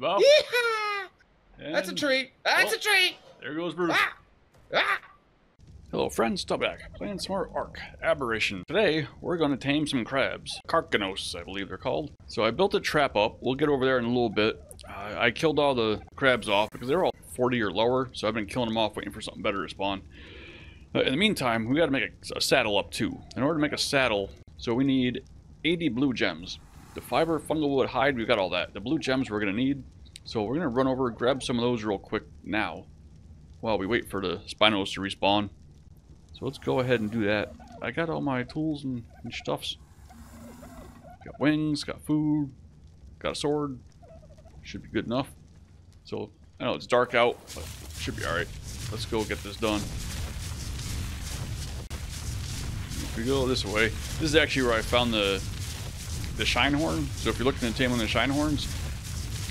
Well, That's a treat. That's Oh. a treat. There goes Bruce. Ah! Ah! Hello friends, back playing some more Ark Aberration. Today, we're going to tame some crabs. Karkinos, I believe they're called. So I built a trap up. We'll get over there in a little bit. Uh, I killed all the crabs off because they're all 40 or lower, so I've been killing them off waiting for something better to spawn. Uh, in the meantime, we got to make a, a saddle up too. In order to make a saddle, so we need 80 blue gems. The fiber, fungal wood, hide, we've got all that. The blue gems we're going to need. So we're going to run over, and grab some of those real quick now while we wait for the Spinos to respawn. So let's go ahead and do that. I got all my tools and, and stuffs. Got wings, got food, got a sword. Should be good enough. So, I know it's dark out, but should be alright. Let's go get this done. If we go this way, this is actually where I found the the shine horn. So if you're looking to tame of the shine horns,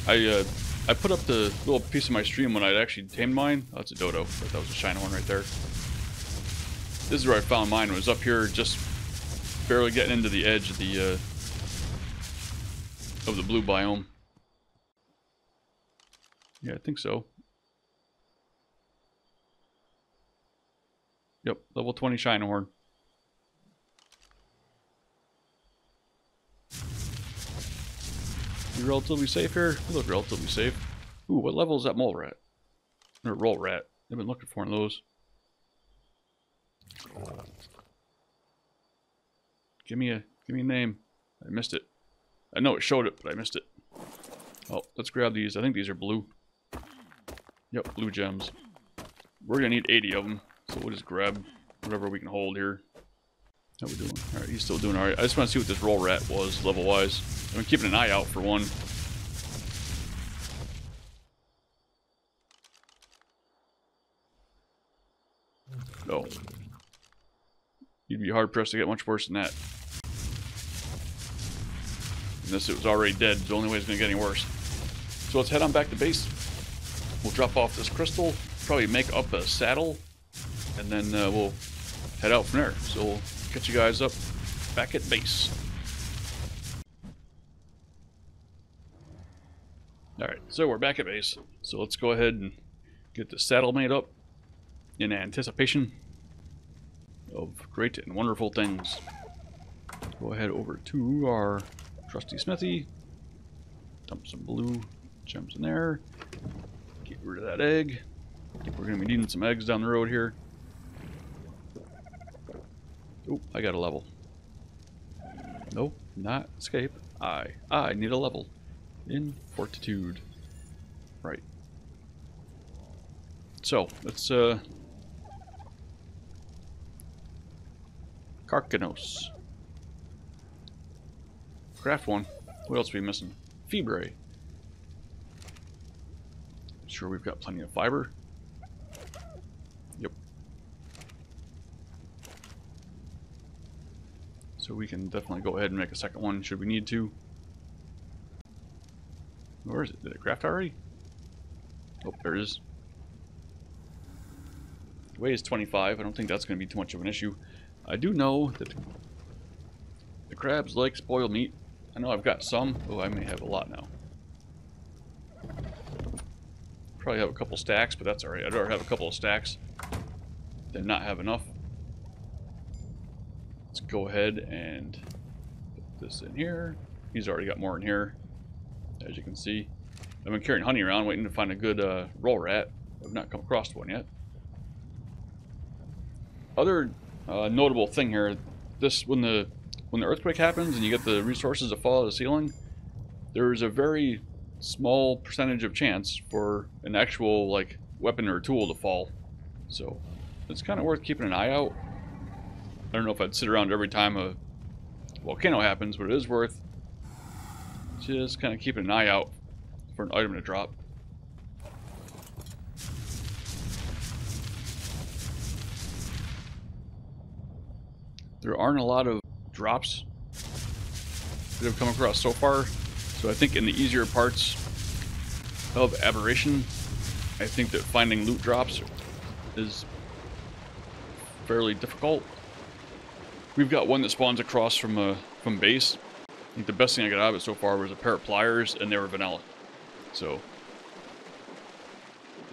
I uh, I put up the little piece of my stream when I'd actually tamed mine. Oh, that's a dodo, but that was a shiny one right there. This is where I found mine. It was up here, just barely getting into the edge of the uh, of the blue biome. Yeah, I think so. Yep, level 20 shine horn. We relatively safe here? We look relatively safe. Ooh, what level is that mole rat? Or roll rat. I've been looking for one of those. Give me a give me a name. I missed it. I know it showed it, but I missed it. Oh, let's grab these. I think these are blue. Yep, blue gems. We're gonna need 80 of them, so we'll just grab whatever we can hold here. How we doing? All right, he's still doing all right. I just want to see what this roll rat was level wise. I've been keeping an eye out for one. No. You'd be hard pressed to get much worse than that. Unless it was already dead, the only way it's going to get any worse. So let's head on back to base. We'll drop off this crystal, probably make up a saddle, and then uh, we'll head out from there. So we'll catch you guys up back at base. Alright, so we're back at base. So let's go ahead and get the saddle made up in anticipation of great and wonderful things. Go ahead over to our trusty smithy. Dump some blue gems in there. Get rid of that egg. I think we're going to be needing some eggs down the road here. Oh, I got a level. No, not escape. I, I need a level. In fortitude. Right. So, let's, uh... Karkinos. Craft one. What else are we missing? Fibre. Sure we've got plenty of fiber. So we can definitely go ahead and make a second one should we need to. Where is it? Did it craft already? Oh, there it is. The weight is 25. I don't think that's going to be too much of an issue. I do know that the crabs like spoiled meat. I know I've got some. Oh, I may have a lot now. Probably have a couple stacks, but that's alright. I'd rather have a couple of stacks than not have enough. Let's go ahead and put this in here. He's already got more in here, as you can see. I've been carrying honey around, waiting to find a good uh, roll rat. I've not come across one yet. Other uh, notable thing here, this when the when the earthquake happens and you get the resources to fall out of the ceiling, there's a very small percentage of chance for an actual like weapon or tool to fall. So it's kind of worth keeping an eye out. I don't know if I'd sit around every time a volcano happens, but it is worth just kind of keeping an eye out for an item to drop. There aren't a lot of drops that I've come across so far, so I think in the easier parts of Aberration, I think that finding loot drops is fairly difficult. We've got one that spawns across from uh, from base. I think the best thing I got out of it so far was a pair of pliers, and they were vanilla. So,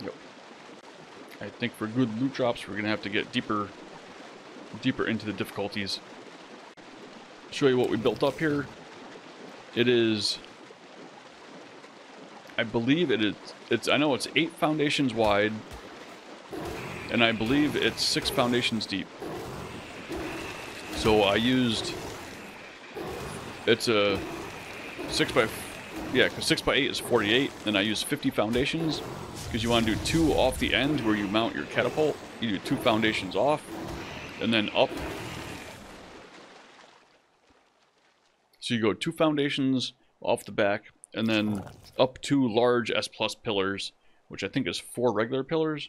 yep. I think for good loot drops, we're gonna have to get deeper, deeper into the difficulties. Show you what we built up here. It is, I believe it is. It's I know it's eight foundations wide, and I believe it's six foundations deep. So I used. It's a six by, yeah, because six by eight is forty-eight, and I used fifty foundations because you want to do two off the end where you mount your catapult. You do two foundations off, and then up. So you go two foundations off the back, and then up two large S plus pillars, which I think is four regular pillars.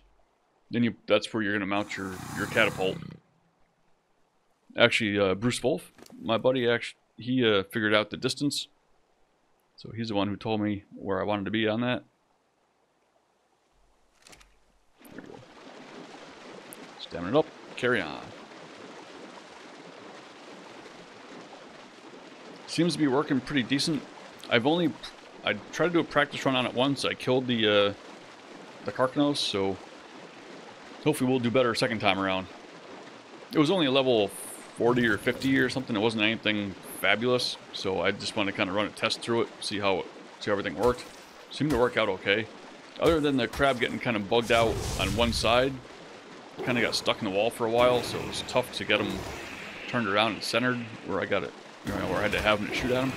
Then you that's where you're gonna mount your your catapult. Actually, uh, Bruce Wulfe, my buddy, actually he uh, figured out the distance, so he's the one who told me where I wanted to be on that. There we go. Stamming it up. Carry on. Seems to be working pretty decent. I've only I tried to do a practice run on it once. I killed the uh, the Karkinos, so hopefully we'll do better second time around. It was only a level 40 or 50 or something. It wasn't anything fabulous, so I just wanted to kind of run a test through it, see how see how everything worked. Seemed to work out okay. Other than the crab getting kind of bugged out on one side, kind of got stuck in the wall for a while, so it was tough to get him turned around and centered where I got it, you know, where I had to have him to shoot at him.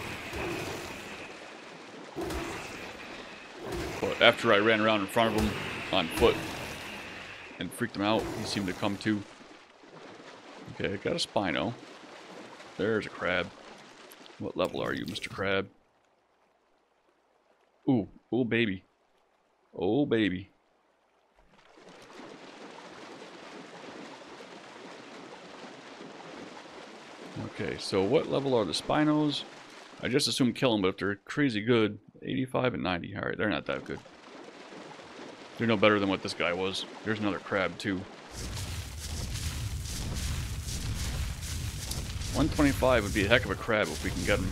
But after I ran around in front of him on foot and freaked him out, he seemed to come to. Okay, got a Spino. There's a crab. What level are you, Mr. Crab? Ooh, oh baby. Oh baby. Okay, so what level are the Spinos? I just assume kill them, but if they're crazy good, 85 and 90. Alright, they're not that good. They're no better than what this guy was. There's another crab, too. 125 would be a heck of a crab if we can get him.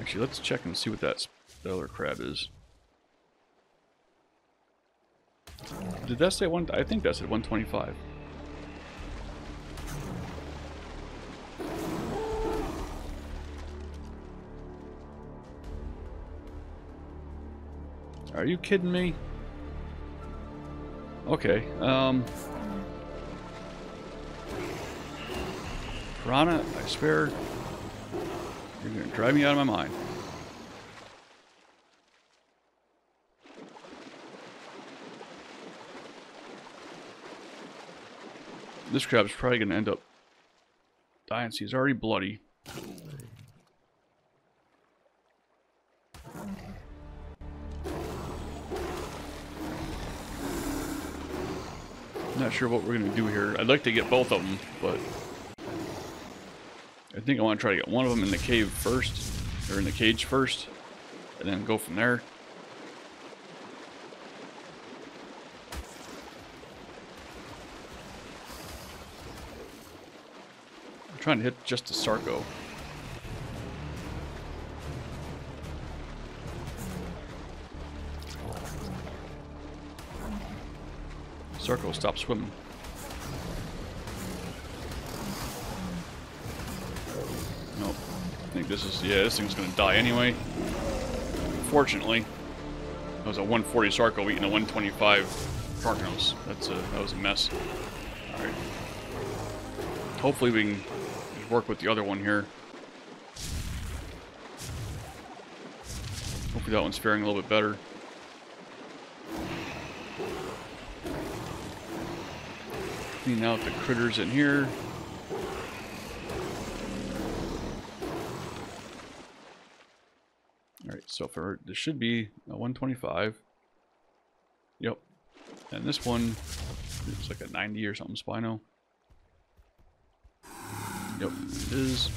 Actually, let's check and see what that other crab is. Did that say one? I think that said 125. Are you kidding me? Okay, um... Piranha, I swear, you're gonna drive me out of my mind. This crab's probably gonna end up dying. See, he's already bloody. Sure what we're going to do here. I'd like to get both of them, but I think I want to try to get one of them in the cave first, or in the cage first, and then go from there. I'm trying to hit just the Sarco. Sarco, stop swimming. Nope. I think this is, yeah, this thing's gonna die anyway. Fortunately, it was a 140 Sarco eating a 125 Karkinos. That's a, that was a mess. Alright. Hopefully we can work with the other one here. Hopefully that one's faring a little bit better. Clean out the critters in here. Alright, so for this should be a 125. Yep. And this one it's like a 90 or something Spino. Yep, it is.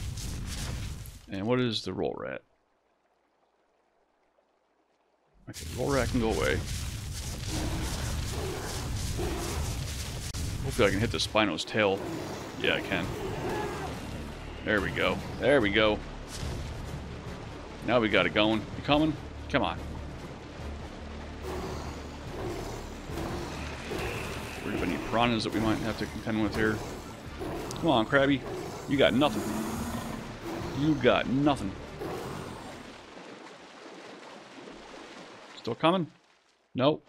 And what is the roll rat? Okay, roll rat can go away. Hopefully I can hit the Spino's tail. Yeah, I can. There we go. There we go. Now we got it going. You coming? Come on. Rid of any piranhas that we might have to contend with here. Come on, Krabby. You got nothing. You got nothing. Still coming? Nope.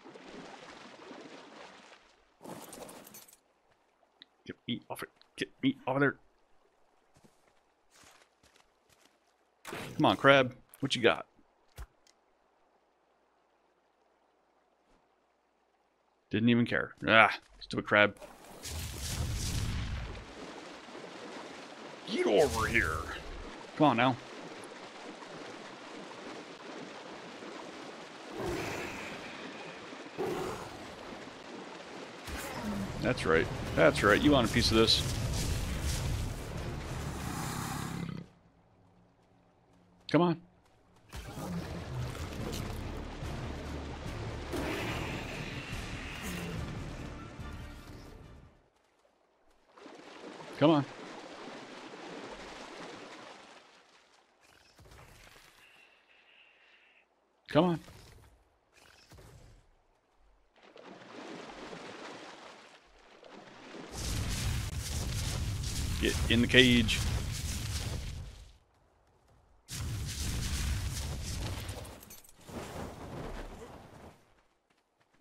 Me off it. Get me off of there. Come on, crab. What you got? Didn't even care. Ah, stupid crab. Get over here. Come on now. That's right. That's right. You want a piece of this. Come on. Come on. Come on. Get in the cage.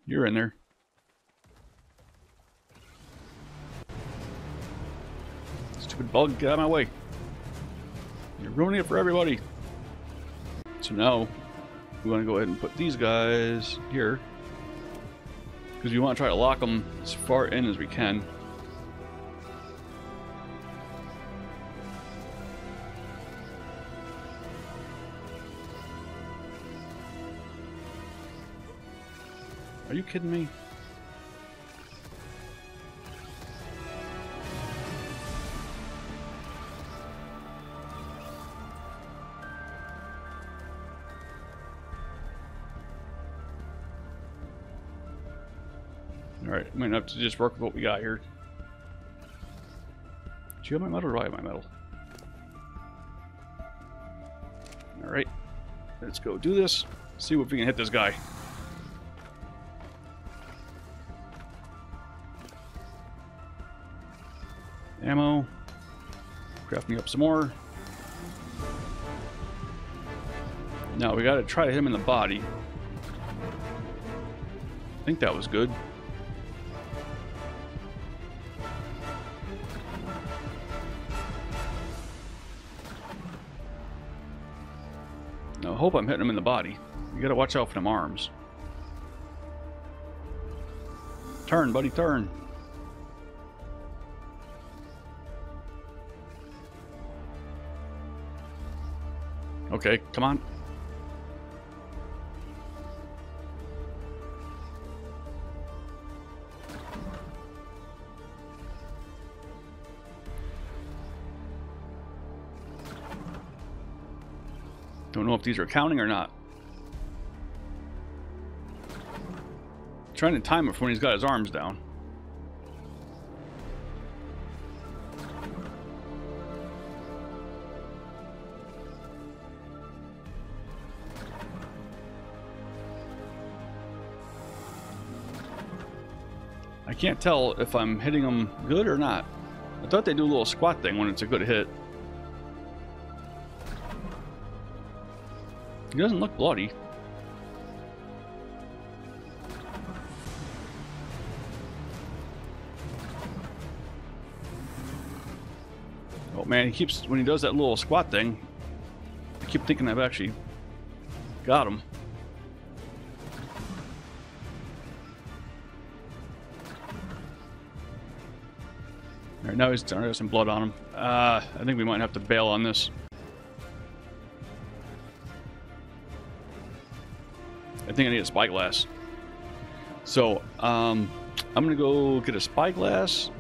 You're in there. Stupid bug, get out of my way. You're ruining it for everybody. So now, we want to go ahead and put these guys here. Because we want to try to lock them as far in as we can. You kidding me? Alright, might have to just work with what we got here. Do you have my metal or do I have my metal? Alright, let's go do this. See if we can hit this guy. Ammo. Craft me up some more. Now we gotta try to hit him in the body. I think that was good. Now, I hope I'm hitting him in the body. You gotta watch out for them arms. Turn, buddy, turn. Okay, come on. Don't know if these are counting or not. Trying to time it for when he's got his arms down. Can't tell if I'm hitting them good or not. I thought they do a little squat thing when it's a good hit. He doesn't look bloody. Oh man, he keeps, when he does that little squat thing, I keep thinking I've actually got him. Now he's got some blood on him. Uh, I think we might have to bail on this. I think I need a spyglass. So, um, I'm gonna go get a spyglass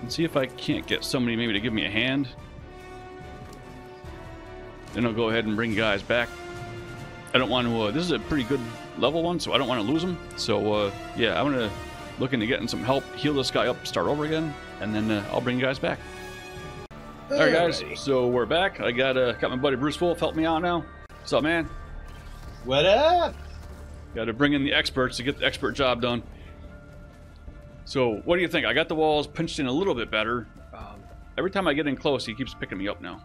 and see if I can't get somebody maybe to give me a hand. Then I'll go ahead and bring guys back. I don't want to, uh, this is a pretty good level one, so I don't want to lose them. So, uh, yeah, I'm gonna look into getting some help, heal this guy up, start over again, and then uh, I'll bring you guys back. All right, guys. Alrighty. So we're back. I got uh, got my buddy Bruce Wulfe help me out now. What's up, man? What up? Got to bring in the experts to get the expert job done. So, what do you think? I got the walls pinched in a little bit better. Um, every time I get in close, he keeps picking me up now.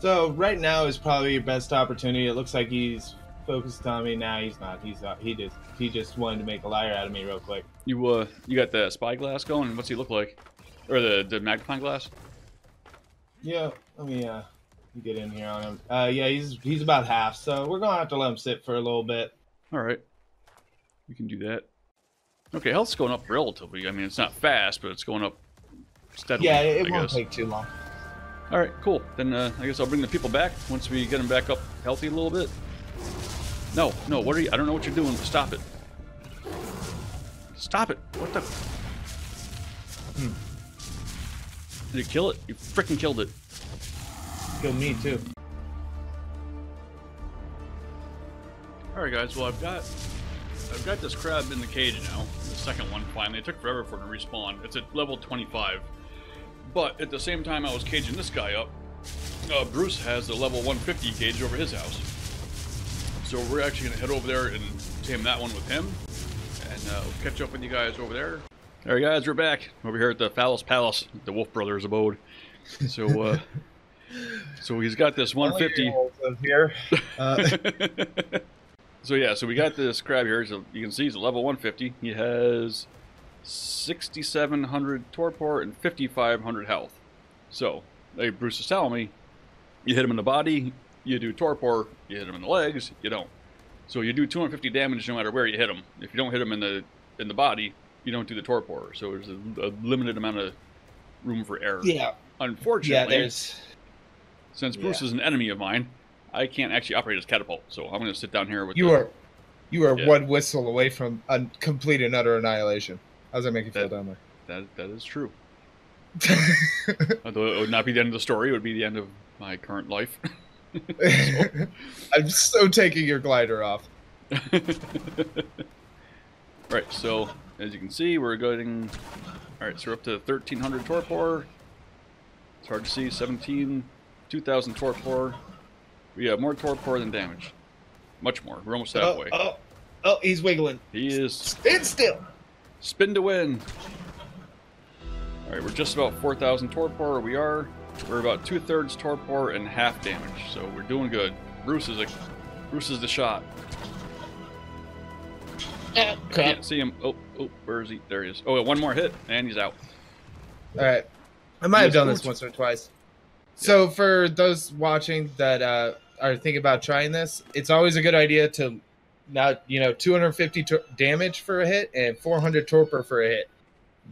So right now is probably your best opportunity. It looks like he's focused on me. Now he's not. He's not. He just he just wanted to make a liar out of me real quick. You uh, you got the spyglass going. What's he look like? Or the the magnifying glass? Yeah. Let me uh get in here on him. Uh yeah, he's he's about half. So we're gonna have to let him sit for a little bit. All right, we can do that. Okay, health's going up relatively. I mean, it's not fast, but it's going up steadily. Yeah, it I won't guess. take too long. All right, cool. Then uh, I guess I'll bring the people back once we get them back up healthy a little bit. No, no, what are you? I don't know what you're doing. Stop it. Stop it. What the? Did you kill it? You freaking killed it. Killed me too. All right, guys. Well, I've got I've got this crab in the cage now. The second one finally. It took forever for it to respawn. It's at level 25. But at the same time, I was caging this guy up. Uh, Bruce has the level 150 cage over his house. So we're actually gonna head over there and tame that one with him, and uh, we'll catch up with you guys over there. All right, guys, we're back over here at the Phallus Palace, the Wolf Brothers' abode. So, uh, so he's got this 150. Here. Uh, so yeah, so we got this crab here. So you can see he's a level 150. He has 6,700 torpor and 5,500 health. So, like Bruce is telling me, you hit him in the body, you do torpor. You hit him in the legs, you don't. So you do 250 damage no matter where you hit them. If you don't hit them in the in the body, you don't do the torpor. So there's a, a limited amount of room for error. yeah. Yeah. Unfortunately, There's. since Bruce yeah. is an enemy of mine, I can't actually operate his catapult. So I'm going to sit down here with You the, are, you are Yeah. one whistle away from a complete and utter annihilation. How's that make you feel That- down That that is true. Although it would not be the end of the story, it would be the end of my current life. I'm so taking your glider off. right, so as you can see, we're getting. Alright, so we're up to 1300 torpor. It's hard to see. 17, 2000 torpor. We have more torpor than damage. Much more. We're almost Oh, halfway. oh, oh, he's wiggling. He is Stand still. spin to win. Alright, we're just about 4,000 torpor. We are. We're about two thirds torpor and half damage, so we're doing good. Bruce is a. Bruce is the shot. Ah, I can't see him. Oh, oh, where is he? There he is. Oh, one more hit, and he's out. All right. I might have done this once or twice. So for those watching that uh, are thinking about trying this, it's always a good idea to now you know 250 tor- damage for a hit and 400 torpor for a hit.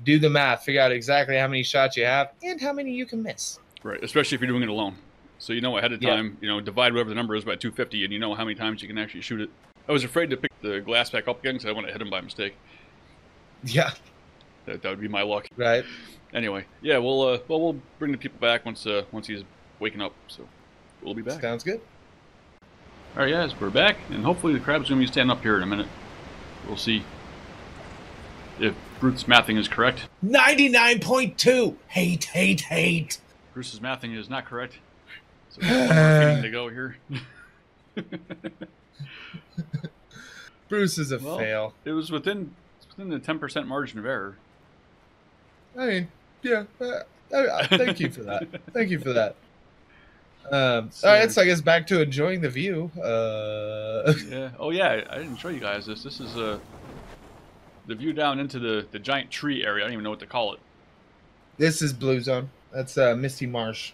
Do the math, figure out exactly how many shots you have and how many you can miss. Right, especially if you're doing it alone. So you know ahead of Yeah. time, you know, divide whatever the number is by 250, and you know how many times you can actually shoot it. I was afraid to pick the glass back up again because I want to hit him by mistake. Yeah, That, that would be my luck. right. Anyway, yeah, we'll uh, well we'll bring the people back once uh, once he's waking up. So we'll be back. Sounds good. All right, guys, we're back, and hopefully the crab's gonna be standing up here in a minute. We'll see if Bruce's mathing is correct. 99.2. Hate, hate, hate. Bruce's mathing is not correct. So one more to go here. Bruce is a Well, fail. It was within within the 10% margin of error. I mean, yeah. Uh, uh, thank you for that. Thank you for that. Um, all right, so I guess back to enjoying the view. Uh, Yeah. Oh yeah, I, I didn't show you guys this. This is uh, the view down into the the giant tree area. I don't even know what to call it. this is Blue Zone. That's uh, Misty Marsh.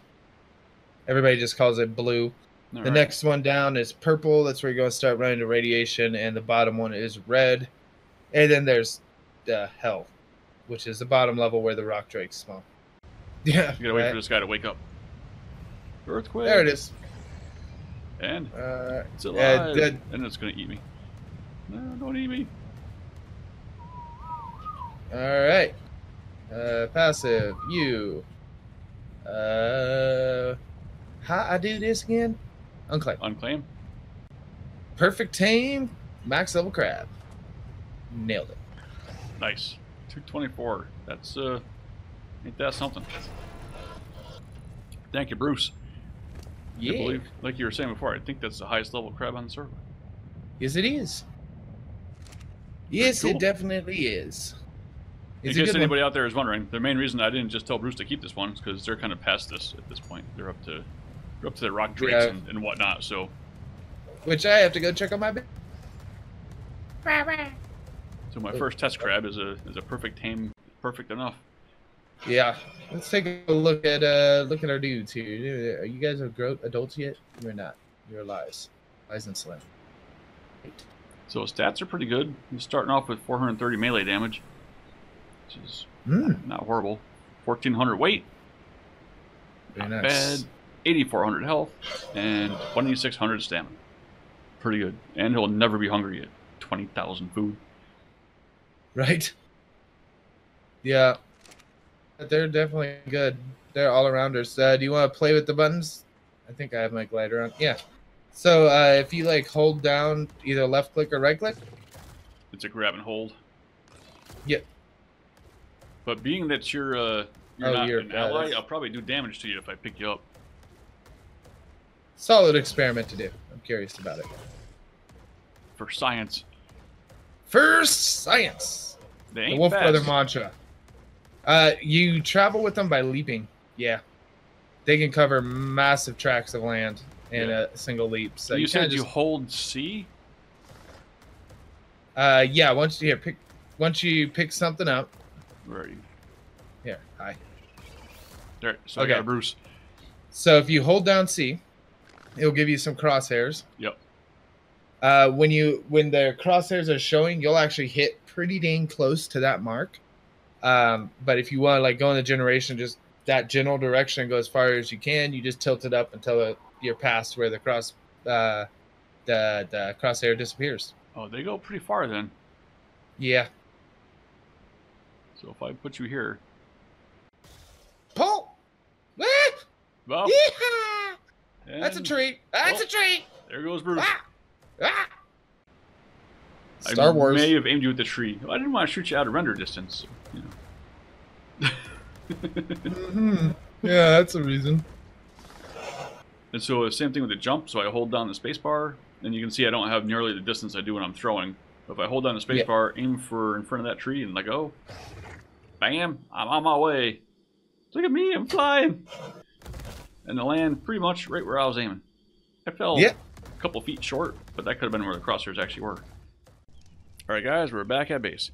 Everybody just calls it blue. All the right. next one down is purple. That's where you're going to start running to radiation, and the bottom one is red. And then there's the hell, which is the bottom level where the rock drakes spawn. Yeah, You gotta wait right. for this guy to wake up. Earthquake. there it is. And Uh, it's alive. that- and it's gonna eat me. No, don't eat me. all right. Uh, passive. You. Uh, how I do this again? Unclaim. Unclaim. Perfect tame. Max level crab. Nailed it. Nice. 224. That's uh, ain't that something? Thank you, Bruce. Yeah. I believe, like you were saying before, I think that's the highest level crab on the server. Yes, it is. Yes, cool. it definitely is. In It's a case good one. anybody out there is wondering, the main reason I didn't just tell Bruce to keep this one is because they're kind of past this at this point. They're up to they're up to their rock drakes Yeah. and, and whatnot. So Which I have to go check on my. so my first test crab is a is a perfect tame, perfect enough. Yeah. Let's take a look at uh look at our dudes here. Are you guys are grown adults yet? You're not. You're lies. Lies and slim. So stats are pretty good. He's starting off with 430 melee damage, which is Hmm. not horrible. 1400 weight, Very not nice. bad. 8400 health, and 2600 stamina. Pretty good. And he'll never be hungry at 20,000 food. Right? Yeah. They're definitely good. They're all arounders. Uh, do you want to play with the buttons? I think I have my glider on. Yeah. So uh, if you like hold down either left click or right click, It's a grab and hold. Yep. But being that you're uh you're Oh, not you're- an ally, I'll probably do damage to you if I pick you up. solid experiment to do. I'm curious about it. For science. First science. They The Wolf fast. Brother mantra. Uh, you travel with them by leaping. Yeah. They can cover massive tracts of land in Yeah. a single leap. So you, you, said kinda you hold C? uh, yeah. Once you here, pick. Once you pick something up, Where are you? here. Hi. There. So Okay. I got Bruce. So if you hold down C, it'll give you some crosshairs. Yep. Uh, when you when the crosshairs are showing, you'll actually hit pretty dang close to that mark. Um, but if you want to like go in the generation, just that general direction and go as far as you can, you just tilt it up until it, you're past where the cross uh, the the crosshair disappears. Oh, they go pretty far then. Yeah. So if I put you here. Pull. Ah! Well, That's a and treat. That's Oh. a treat. There goes Bruce. Ah! Ah! I Star Wars. may have aimed you at the tree. I didn't want to shoot you out of render distance. You know. Mhm. Yeah, that's a reason. And so uh, same thing with the jump. So I hold down the spacebar, and you can see I don't have nearly the distance I do when I'm throwing. But if I hold down the Yeah. spacebar, aim for in front of that tree, and let go, bam, I'm on my way. Look at me, I'm flying. And the land pretty much right where I was aiming. I fell Yeah. a couple feet short, but that could have been where the crosshairs actually were. All right, guys, we're back at base,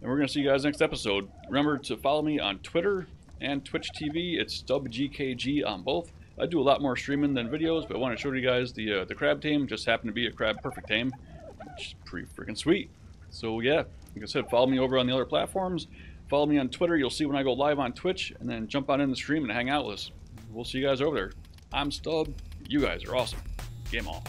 and we're gonna see you guys next episode. Remember to follow me on Twitter and Twitch TV. It's StubGKG on both. I do a lot more streaming than videos, but I want to show you guys the uh, the crab tame. Just happened to be a crab perfect tame, which is pretty freaking sweet. So yeah, like I said, follow me over on the other platforms. Follow me on Twitter. You'll see when I go live on Twitch, and then jump on in the stream and hang out with us. We'll see you guys over there. I'm Stub. You guys are awesome. Game on.